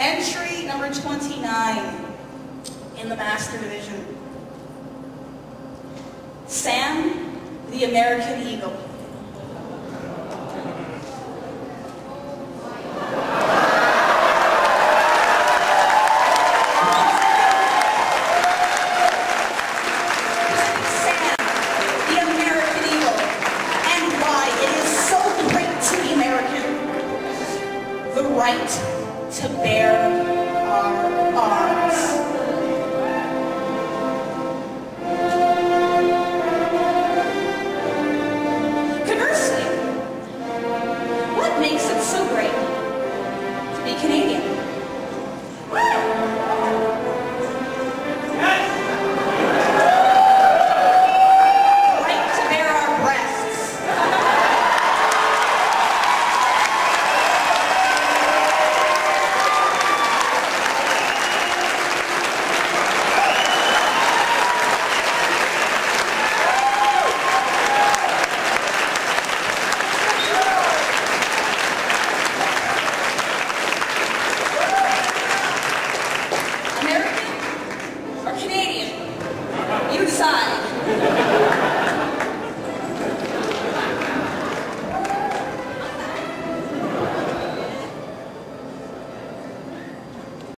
Entry number 29 in the Master Division. Sam, the American Eagle to bear our arms. Conversely, what makes it so great to be Canadian? side.